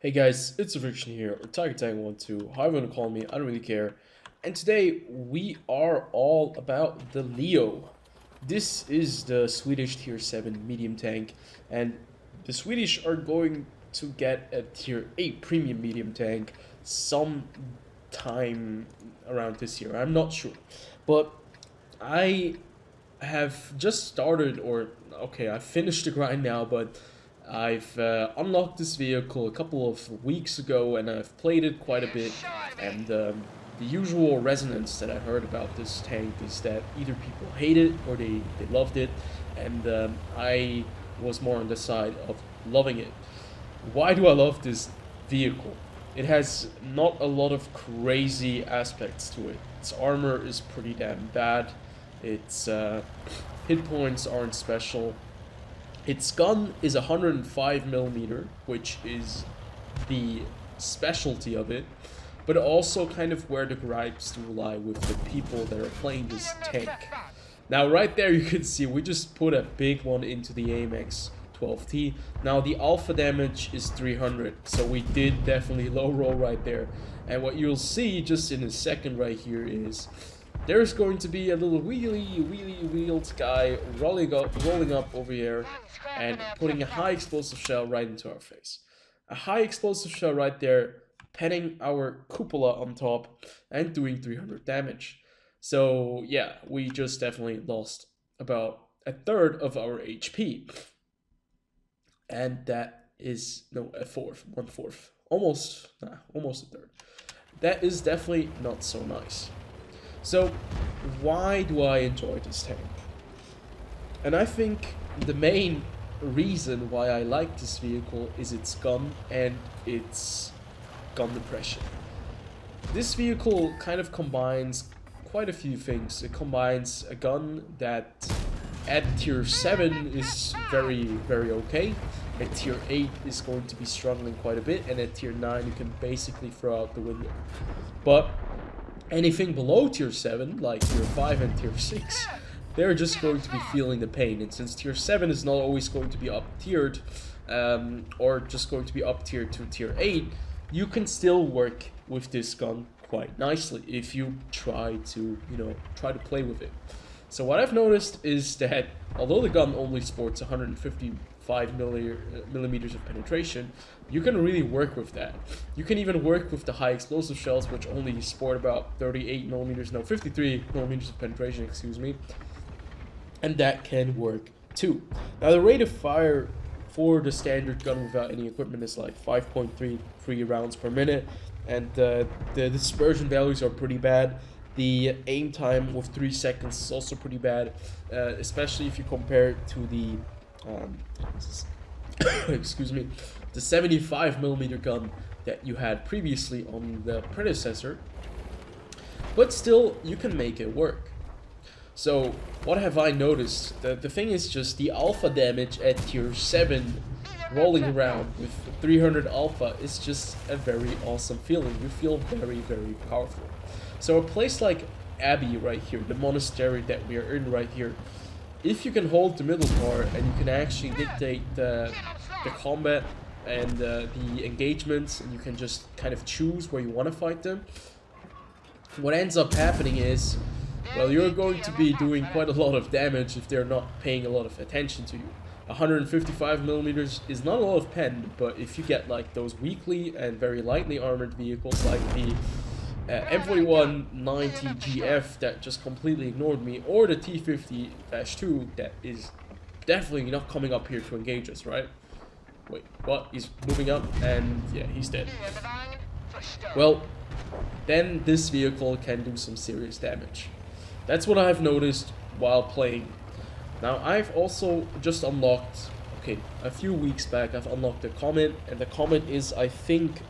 Hey guys, it's FrXion here, or TigerTank12, however you want to call me, I don't really care. And today we are all about the Leo. This is the Swedish tier 7 medium tank, and the Swedish are going to get a tier 8 premium medium tank sometime around this year. I'm not sure. But I have just started, or okay, I finished the grind now, but I've uh, unlocked this vehicle a couple of weeks ago and I've played it quite a bit and um, the usual resonance that I heard about this tank is that either people hate it or they, they loved it and um, I was more on the side of loving it. Why do I love this vehicle? It has not a lot of crazy aspects to it. Its armor is pretty damn bad. Its uh, hit points aren't special its gun is 105 millimeter, which is the specialty of it, but also kind of where the gripes do lie with the people that are playing this tank. Now right there you can see we just put a big one into the AMX 12T. Now the alpha damage is 300, so we did definitely low roll right there. And what you'll see just in a second right here is there's going to be a little wheelie, wheelie, wheeled guy rolling up, rolling up over here and putting a high explosive shell right into our face. A high explosive shell right there, petting our cupola on top and doing 300 damage. So yeah, we just definitely lost about a third of our HP. And that is, no, a fourth, one fourth. Almost, nah, almost a third. That is definitely not so nice. So, why do I enjoy this tank? And I think the main reason why I like this vehicle is its gun and its gun depression. This vehicle kind of combines quite a few things. It combines a gun that at tier 7 is very, very okay. At tier 8 is going to be struggling quite a bit. And at tier 9 you can basically throw out the window. But anything below tier 7, like tier 5 and tier 6, they're just going to be feeling the pain. And since tier 7 is not always going to be up tiered, um, or just going to be up tiered to tier 8, you can still work with this gun quite nicely if you try to, you know, try to play with it. So what I've noticed is that although the gun only sports 150 5 millimeters of penetration, you can really work with that. You can even work with the high explosive shells, which only sport about 38 millimeters, no, 53 millimeters of penetration, excuse me. And that can work too. Now the rate of fire for the standard gun without any equipment is like 5.33 rounds per minute, and uh, the dispersion values are pretty bad. The aim time with 3 seconds is also pretty bad, uh, especially if you compare it to the um, excuse me, the 75 millimeter gun that you had previously on the predecessor, but still you can make it work. So what have I noticed? The, the thing is just the alpha damage at tier 7 rolling around with 300 alpha is just a very awesome feeling. You feel very, very powerful. So a place like Abbey right here, the monastery that we are in right here, if you can hold the middle part and you can actually dictate the, the combat and uh, the engagements and you can just kind of choose where you want to fight them, what ends up happening is, well, you're going to be doing quite a lot of damage if they're not paying a lot of attention to you. 155 millimeters is not a lot of pen, but if you get like those weakly and very lightly armored vehicles like the uh, M41 90 GF that just completely ignored me, or the T50-2 that is definitely not coming up here to engage us, right? Wait, what? He's moving up, and yeah, he's dead. Well, then this vehicle can do some serious damage. That's what I've noticed while playing. Now, I've also just unlocked, okay, a few weeks back, I've unlocked the Comet, and the Comet is, I think,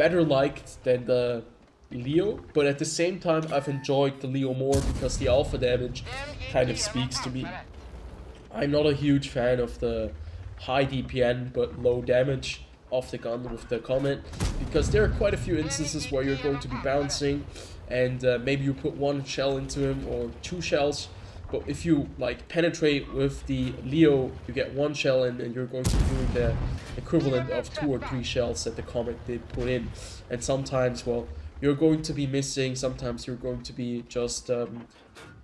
better liked than the Leo, but at the same time I've enjoyed the Leo more because the alpha damage kind of speaks to me. I'm not a huge fan of the high DPM but low damage of the gun with the Comet because there are quite a few instances where you're going to be bouncing and uh, maybe you put one shell into him or two shells But if you like penetrate with the Leo, you get one shell in and you're going to do the equivalent of two or three shells that the Comet did put in. And sometimes, well, you're going to be missing, sometimes you're going to be just um,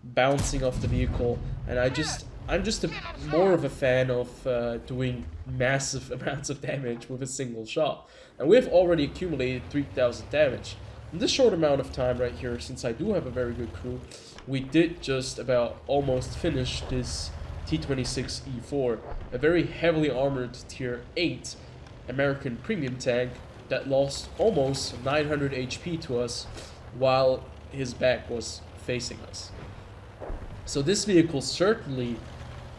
bouncing off the vehicle. And I just, I'm just a, more of a fan of uh, doing massive amounts of damage with a single shot. And we've already accumulated 3000 damage. In this short amount of time right here, since I do have a very good crew, we did just about almost finish this T-26E4, a very heavily armored tier 8 American premium tank that lost almost 900 HP to us while his back was facing us. So this vehicle certainly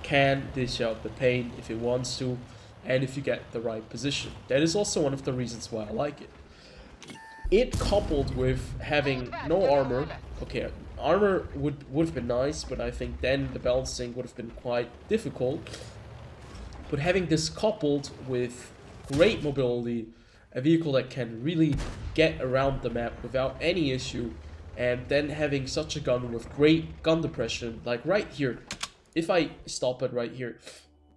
can dish out the pain if it wants to and if you get the right position. That is also one of the reasons why I like it. It coupled with having no armor, okay, armor would, would have been nice, but I think then the balancing would have been quite difficult. But having this coupled with great mobility, a vehicle that can really get around the map without any issue, and then having such a gun with great gun depression, like right here, if I stop it right here,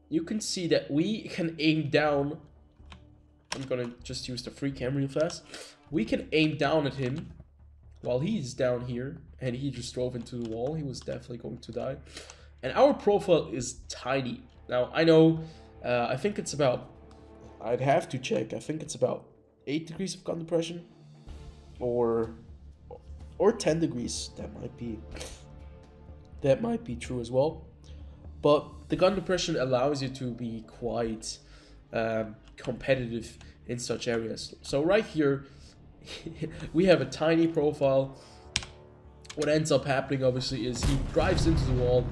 you can see that we can aim down. I'm gonna just use the free cam real fast. We can aim down at him while he's down here and he just drove into the wall. He was definitely going to die. And our profile is tiny. Now, I know, uh, I think it's about, I'd have to check, I think it's about 8 degrees of gun depression or or 10 degrees. That might be that might be true as well. But the gun depression allows you to be quite um, competitive in such areas. So right here, we have a tiny profile. What ends up happening, obviously, is he drives into the wall,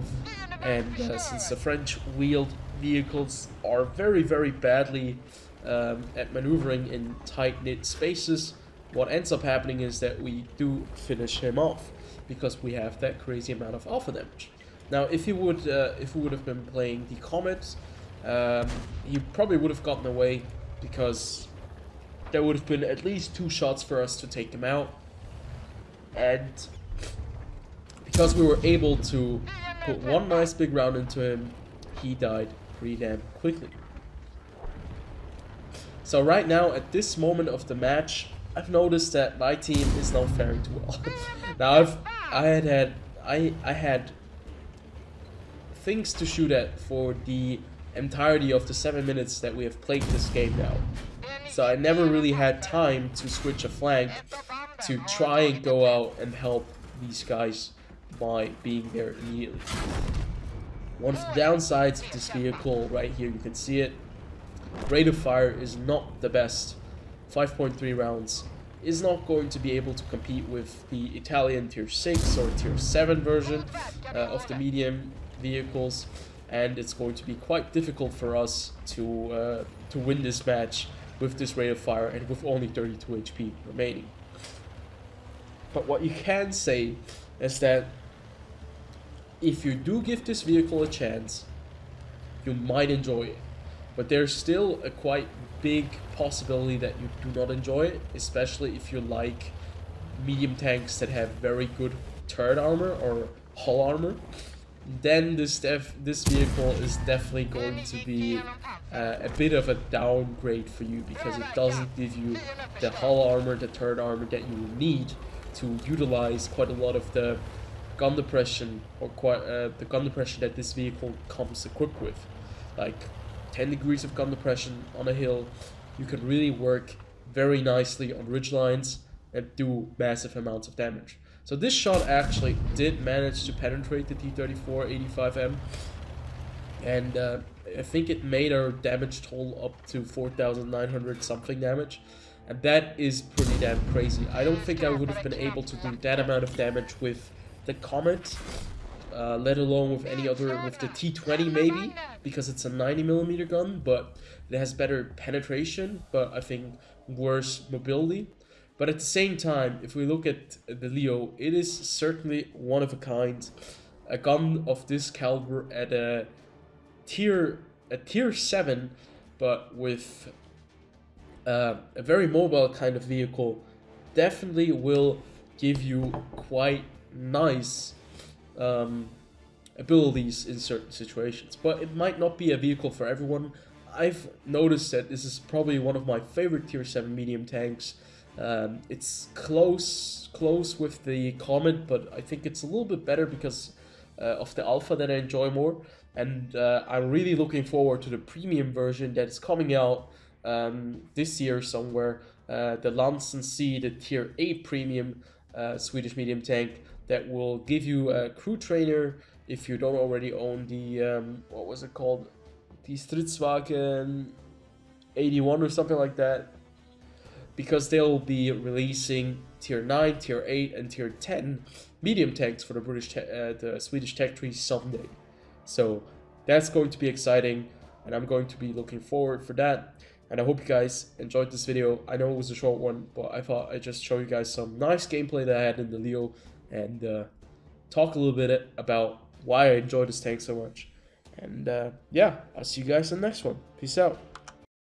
and uh, since the French wheeled vehicles are very, very badly um, at maneuvering in tight-knit spaces, what ends up happening is that we do finish him off because we have that crazy amount of alpha damage. Now, if he would, uh, if we would have been playing the Comet, um, he probably would have gotten away because there would have been at least two shots for us to take him out. And because we were able to put one nice big round into him, he died pretty damn quickly. So right now, at this moment of the match, I've noticed that my team is not faring too well. now I've I had had I I had things to shoot at for the entirety of the seven minutes that we have played this game now. So I never really had time to switch a flank to try and go out and help these guys by being there immediately. One of the downsides of this vehicle right here, you can see it. Rate of fire is not the best. 5.3 rounds is not going to be able to compete with the Italian tier 6 or tier 7 version uh, of the medium vehicles and it's going to be quite difficult for us to uh, to win this match with this rate of fire and with only 32 HP remaining. But what you can say is that if you do give this vehicle a chance, you might enjoy it. But there's still a quite big possibility that you do not enjoy it, especially if you like medium tanks that have very good turret armor or hull armor then this this vehicle is definitely going to be uh, a bit of a downgrade for you because it doesn't give you the hull armor, the turret armor that you need to utilize quite a lot of the gun depression or quite uh, the gun depression that this vehicle comes equipped with. Like 10 degrees of gun depression on a hill, you can really work very nicely on ridge lines and do massive amounts of damage. So this shot actually did manage to penetrate the T-34-85M. And uh, I think it made our damage total up to 4,900 something damage. And that is pretty damn crazy. I don't think I would have been able to do that amount of damage with the Comet. Uh, let alone with any other, with the T-20 maybe, because it's a 90 millimeter gun, but it has better penetration, but I think worse mobility. But at the same time, if we look at the Leo, it is certainly one of a kind. A gun of this caliber at a tier a tier 7, but with uh, a very mobile kind of vehicle, definitely will give you quite nice um, abilities in certain situations. But it might not be a vehicle for everyone. I've noticed that this is probably one of my favorite tier 7 medium tanks. Um, it's close close with the Comet, but I think it's a little bit better because uh, of the Alpha that I enjoy more. And uh, I'm really looking forward to the premium version that is coming out um, this year somewhere. Uh, the Lansen C, the tier 8 premium uh, Swedish medium tank that will give you a crew trainer if you don't already own the, um, what was it called? The Stridswagen 81 or something like that. Because they'll be releasing tier 9, tier 8, and tier 10 medium tanks for the British, uh, the Swedish tech tree someday. So that's going to be exciting, and I'm going to be looking forward for that. And I hope you guys enjoyed this video. I know it was a short one, but I thought I'd just show you guys some nice gameplay that I had in the Leo and uh, talk a little bit about why I enjoy this tank so much. And uh, yeah, I'll see you guys in the next one. Peace out.